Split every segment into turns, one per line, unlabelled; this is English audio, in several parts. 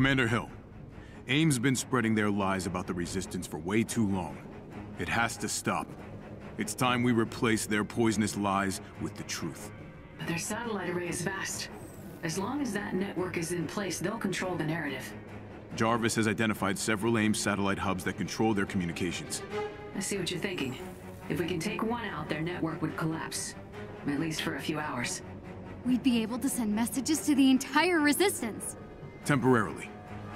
Commander Hill, AIM's been spreading their lies about the Resistance for way too long. It has to stop. It's time we replace their poisonous lies with the truth.
But their satellite array is vast. As long as that network is in place, they'll control the narrative.
Jarvis has identified several AIM satellite hubs that control their communications.
I see what you're thinking. If we can take one out, their network would collapse. At least for a few hours.
We'd be able to send messages to the entire Resistance.
Temporarily.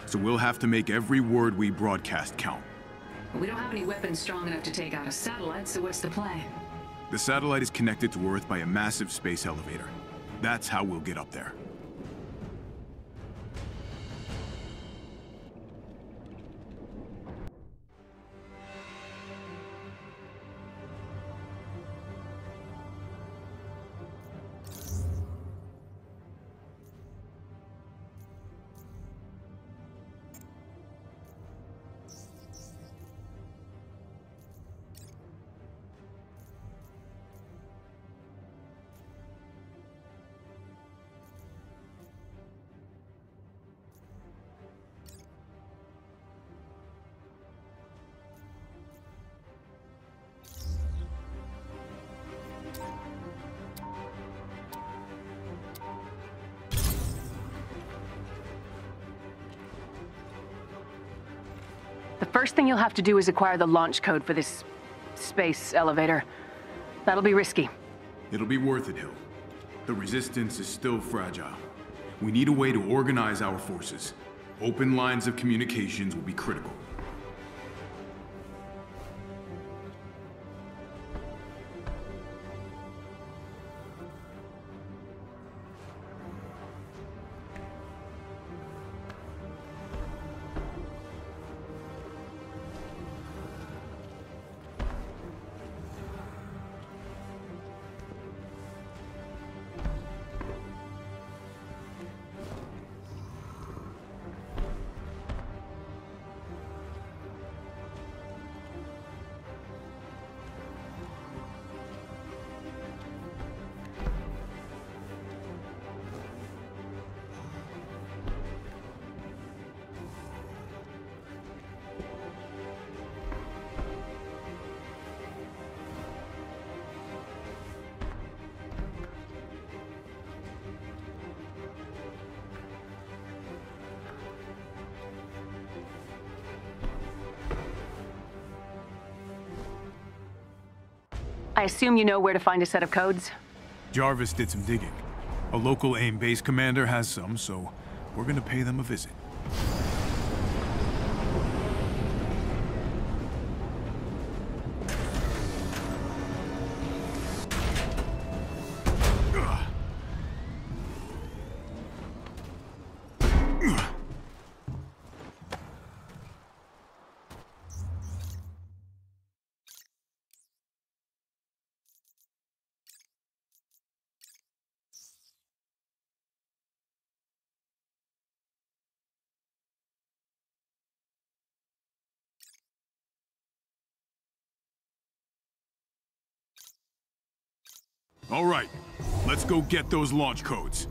So we'll have to make every word we broadcast count.
We don't have any weapons strong enough to take out a satellite, so what's the plan?
The satellite is connected to Earth by a massive space elevator. That's how we'll get up there.
First thing you'll have to do is acquire the launch code for this space elevator. That'll be risky.
It'll be worth it, Hill. The Resistance is still fragile. We need a way to organize our forces. Open lines of communications will be critical.
I assume you know where to find a set of codes?
Jarvis did some digging. A local AIM base commander has some, so we're gonna pay them a visit. All right, let's go get those launch codes.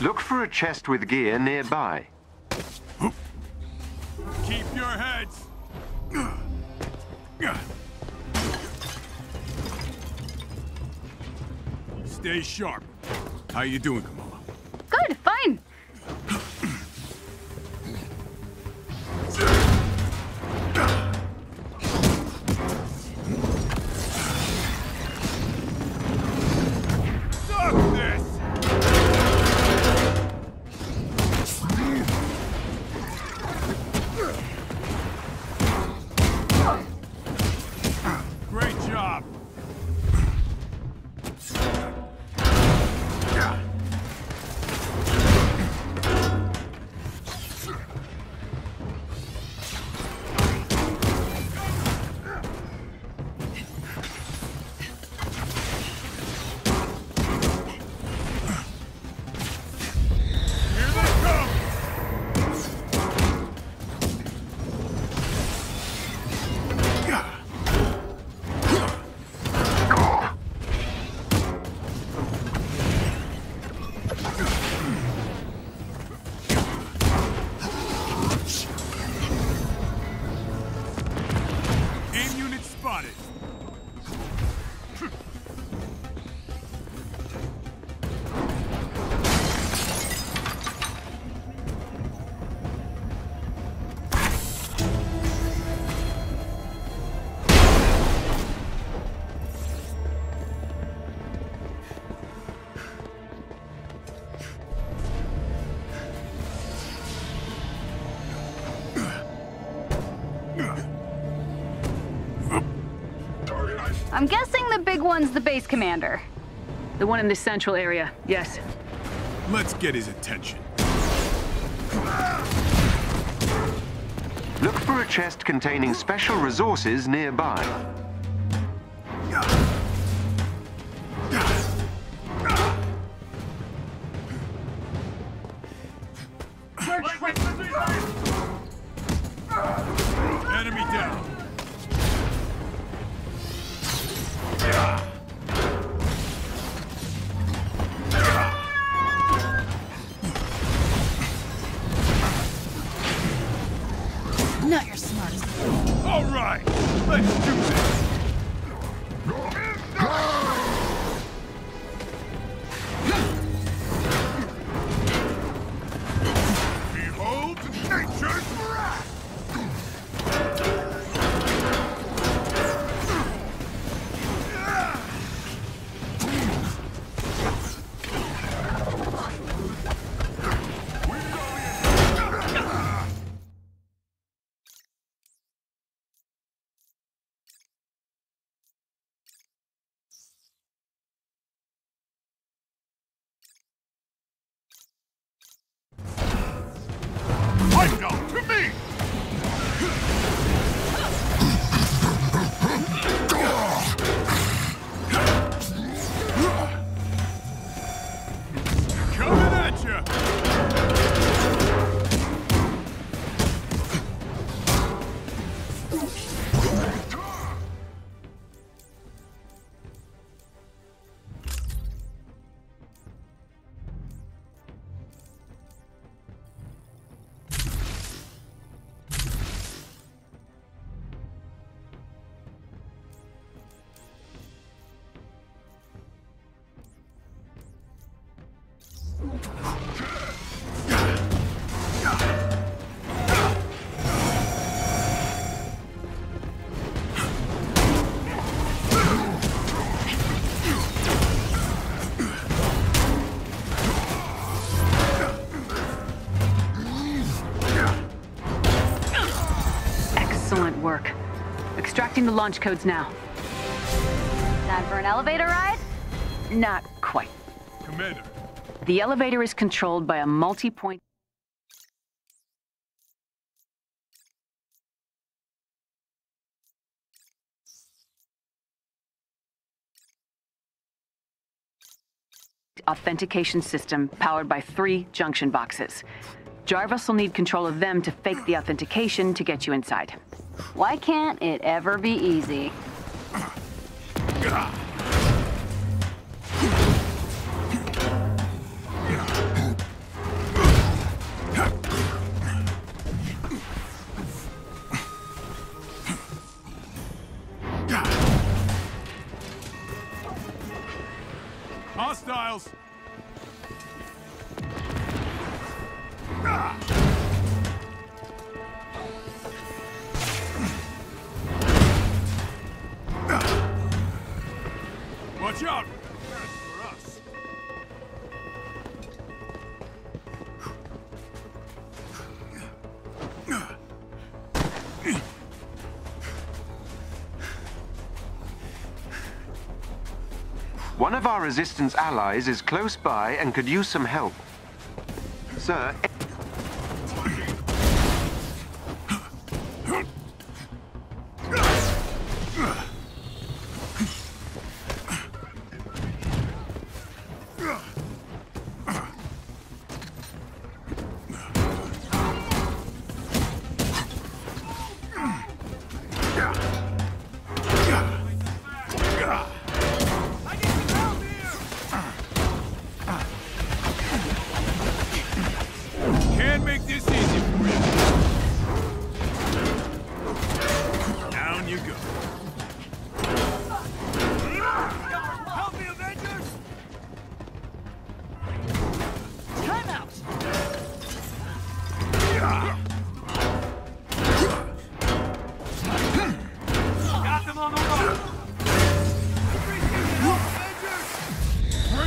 Look for a chest with gear nearby.
Keep your heads! Stay sharp. How you doing,
I'm guessing the big one's the base commander.
The one in the central area, yes.
Let's get his attention.
Look for a chest containing special resources nearby.
Fight down
Excellent work. Extracting the launch codes now.
Time for an elevator ride?
Not quite.
Commander,
The elevator is controlled by a multi-point... authentication system powered by three junction boxes. Jarvis will need control of them to fake the authentication to get you inside.
Why can't it ever be easy?
hostiles! Watch out!
One of our resistance allies is close by and could use some help. Sir,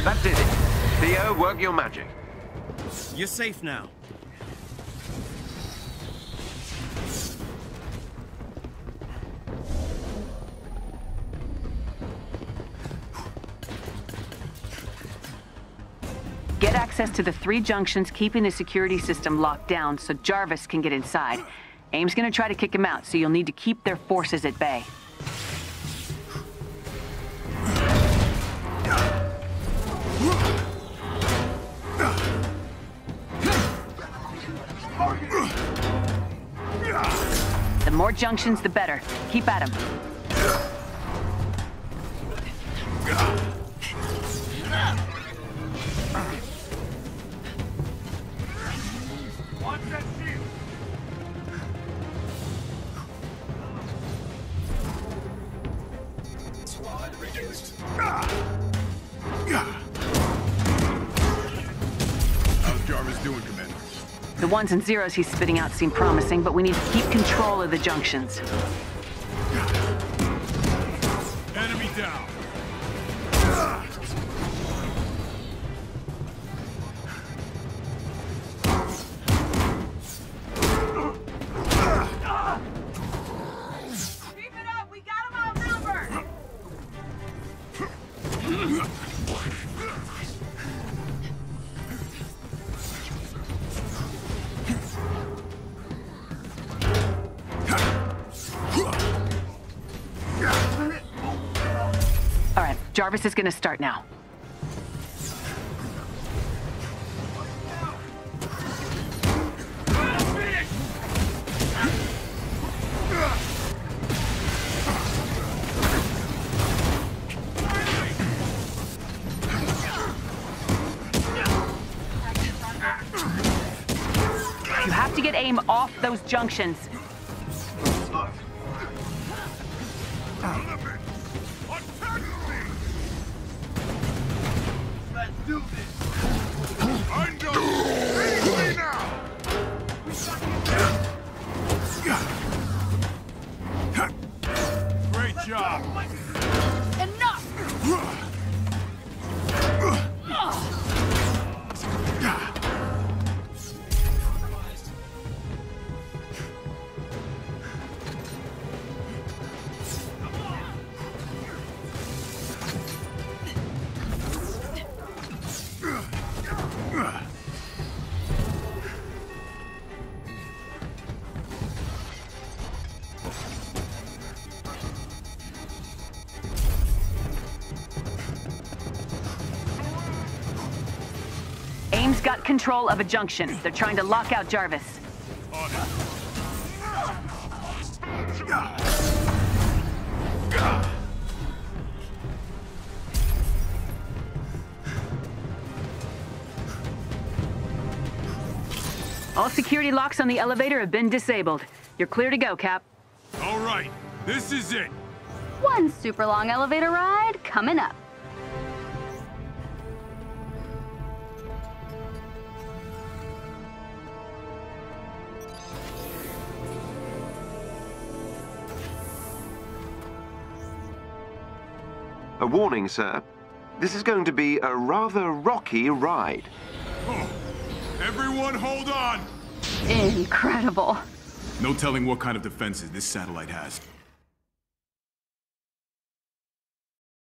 That did it. Theo, work your magic.
You're safe now.
Get access to the three junctions, keeping the security system locked down so Jarvis can get inside. AIM's gonna try to kick him out, so you'll need to keep their forces at bay. More junctions, the better. Keep at him.
Jarvis doing, Commander?
The ones and zeros he's spitting out seem promising, but we need to keep control of the junctions.
Enemy down.
Jarvis is gonna start now. You have to get aim off those junctions.
Great
Aim's got control of a junction. They're trying to lock out Jarvis. All security locks on the elevator have been disabled. You're clear to go, Cap.
All right, this is it.
One super long elevator ride coming up.
A warning, sir. This is going to be a rather rocky ride. Oh.
Everyone hold on.
Incredible.
No telling what kind of defenses this satellite has.